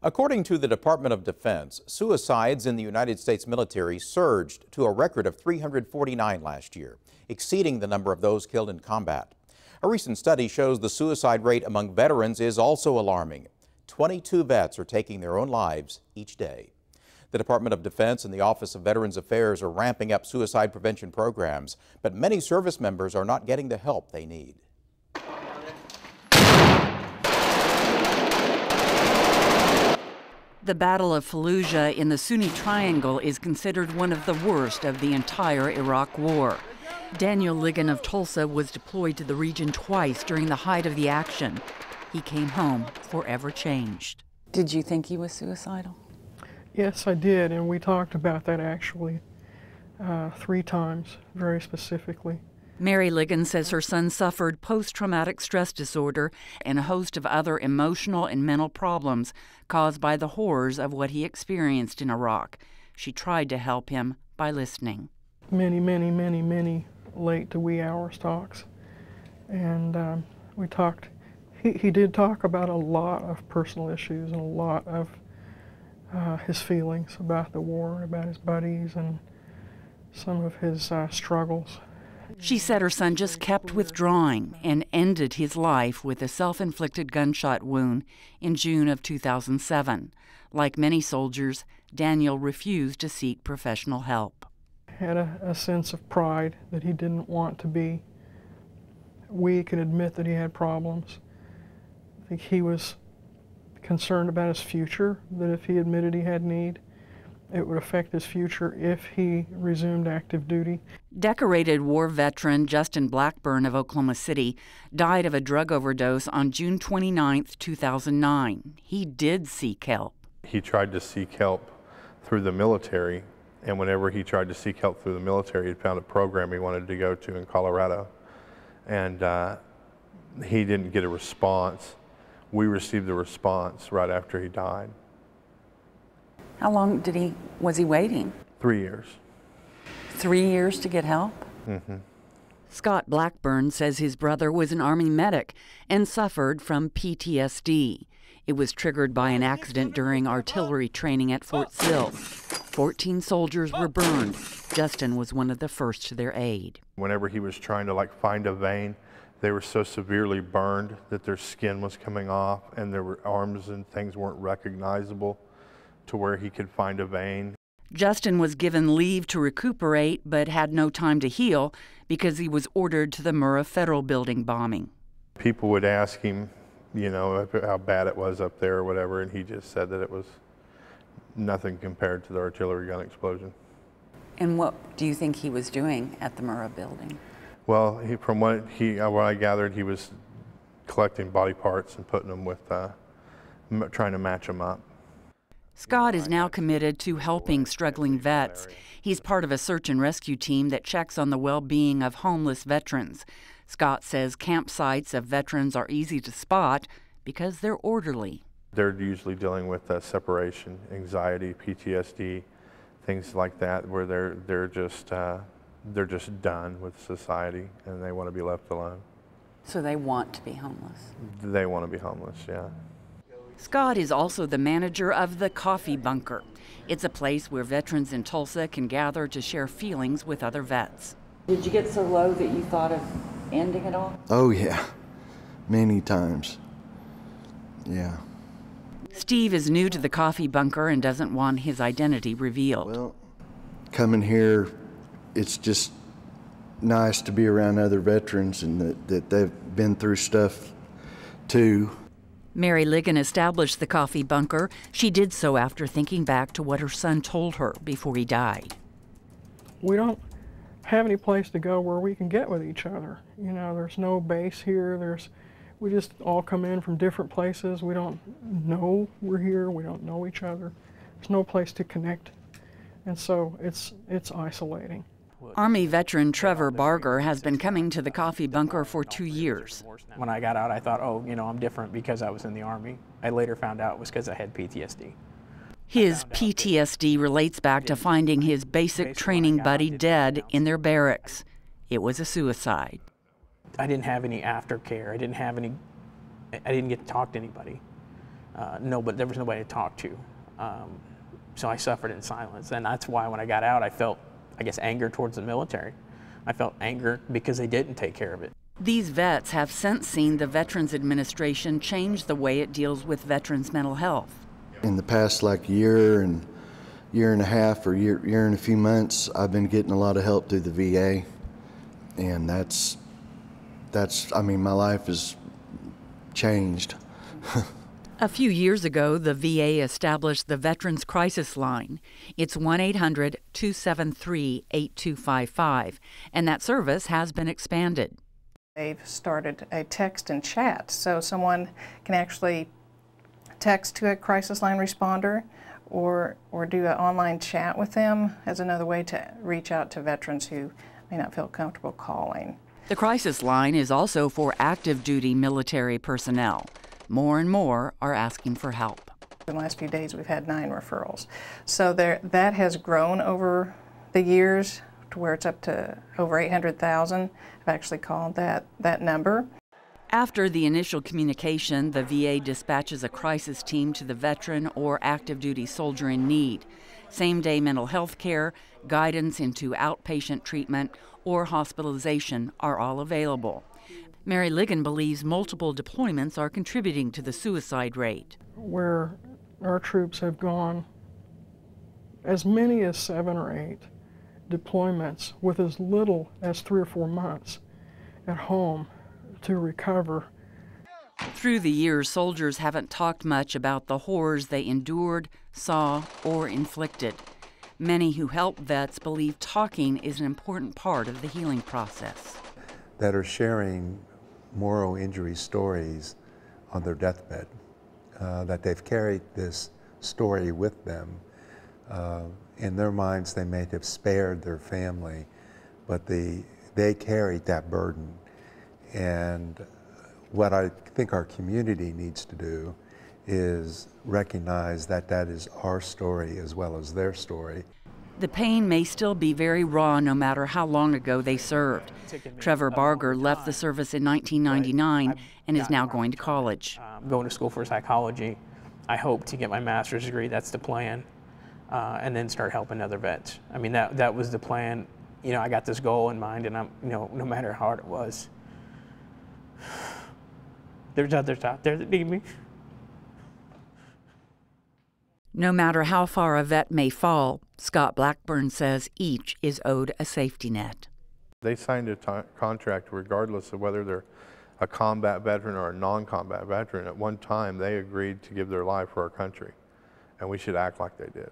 According to the Department of Defense, suicides in the United States military surged to a record of 349 last year, exceeding the number of those killed in combat. A recent study shows the suicide rate among veterans is also alarming. 22 vets are taking their own lives each day. The Department of Defense and the Office of Veterans Affairs are ramping up suicide prevention programs, but many service members are not getting the help they need. The Battle of Fallujah in the Sunni Triangle is considered one of the worst of the entire Iraq War. Daniel Ligon of Tulsa was deployed to the region twice during the height of the action. He came home forever changed. Did you think he was suicidal? Yes, I did, and we talked about that actually uh, three times, very specifically. Mary Ligon says her son suffered post traumatic stress disorder and a host of other emotional and mental problems caused by the horrors of what he experienced in Iraq. She tried to help him by listening. Many, many, many, many late to wee hours talks. And um, we talked, he, he did talk about a lot of personal issues and a lot of uh, his feelings about the war, about his buddies, and some of his uh, struggles she said her son just kept withdrawing and ended his life with a self inflicted gunshot wound in June of 2007. Like many soldiers, Daniel refused to seek professional help. Had a, a sense of pride that he didn't want to be weak and admit that he had problems. I think he was concerned about his future, that if he admitted he had need, it would affect his future if he resumed active duty. Decorated war veteran Justin Blackburn of Oklahoma City died of a drug overdose on June 29, 2009. He did seek help. He tried to seek help through the military, and whenever he tried to seek help through the military, he found a program he wanted to go to in Colorado. And uh, he didn't get a response. We received a response right after he died. How long did he was he waiting? Three years. Three years to get help. Mm-hmm. Scott Blackburn says his brother was an Army medic and suffered from PTSD. It was triggered by an accident during artillery training at Fort Sill. Fourteen soldiers were burned. Justin was one of the first to their aid. Whenever he was trying to like find a vein, they were so severely burned that their skin was coming off and their arms and things weren't recognizable to where he could find a vein. Justin was given leave to recuperate but had no time to heal because he was ordered to the Murrah Federal Building bombing. People would ask him, you know, how bad it was up there or whatever, and he just said that it was nothing compared to the artillery gun explosion. And what do you think he was doing at the Murrah building? Well, he, from what he, uh, what I gathered, he was collecting body parts and putting them with, uh, trying to match them up. Scott is now committed to helping struggling vets. He's part of a search and rescue team that checks on the well being of homeless veterans. Scott says campsites of veterans are easy to spot because they're orderly. They're usually dealing with uh, separation, anxiety, PTSD, things like that, where they're, they're, just, uh, they're just done with society and they want to be left alone. So they want to be homeless? They want to be homeless, yeah. Scott is also the manager of the Coffee Bunker. It's a place where veterans in Tulsa can gather to share feelings with other vets. Did you get so low that you thought of ending it all? Oh, yeah. Many times. Yeah. Steve is new to the Coffee Bunker and doesn't want his identity revealed. Well, coming here, it's just nice to be around other veterans and that, that they've been through stuff too. Mary Ligon established the coffee bunker. She did so after thinking back to what her son told her before he died. We don't have any place to go where we can get with each other. You know, there's no base here. There's we just all come in from different places. We don't know we're here. We don't know each other. There's no place to connect. And so it's it's isolating. Army veteran Trevor Barger has been coming to the coffee bunker for two years. When I got out, I thought, oh, you know, I'm different because I was in the Army. I later found out it was because I had PTSD. His PTSD relates back to finding his basic training buddy dead in their barracks. It was a suicide. I didn't have any aftercare. I didn't have any, I didn't get to talk to anybody. Uh, no, but there was nobody to talk to. Um, so I suffered in silence. And that's why when I got out, I felt, I guess, anger towards the military. I felt anger because they didn't take care of it. These vets have since seen the Veterans Administration change the way it deals with veterans' mental health. In the past like year and year and a half or year, year and a few months, I've been getting a lot of help through the VA. And that's, that's, I mean, my life has changed. A few years ago, the VA established the Veterans Crisis Line. It's 1 800 273 8255, and that service has been expanded. They've started a text and chat, so someone can actually text to a crisis line responder or, or do an online chat with them as another way to reach out to veterans who may not feel comfortable calling. The crisis line is also for active duty military personnel. More and more are asking for help. In the last few days, we've had nine referrals. So there, that has grown over the years to where it's up to over 800,000. I've actually called that, that number. After the initial communication, the VA dispatches a crisis team to the veteran or active duty soldier in need. Same day mental health care, guidance into outpatient treatment, or hospitalization are all available. Mary Ligon believes multiple deployments are contributing to the suicide rate. Where our troops have gone as many as seven or eight deployments with as little as three or four months at home to recover. Through the years, soldiers haven't talked much about the horrors they endured, saw, or inflicted. Many who help vets believe talking is an important part of the healing process. That are sharing moral injury stories on their deathbed, uh, that they've carried this story with them. Uh, in their minds, they may have spared their family, but the, they carried that burden. And what I think our community needs to do is recognize that that is our story as well as their story. The pain may still be very raw no matter how long ago they served. Trevor Barger left the service in 1999 and is now going to college. I'm going to school for psychology. I hope to get my master's degree. That's the plan. Uh, and then start helping other vets. I mean, that, that was the plan. You know, I got this goal in mind, and I'm, you know, no matter how hard it was, there's others out there that need me. No matter how far a vet may fall, Scott Blackburn says each is owed a safety net. They signed a contract regardless of whether they're a combat veteran or a non-combat veteran. At one time, they agreed to give their life for our country, and we should act like they did.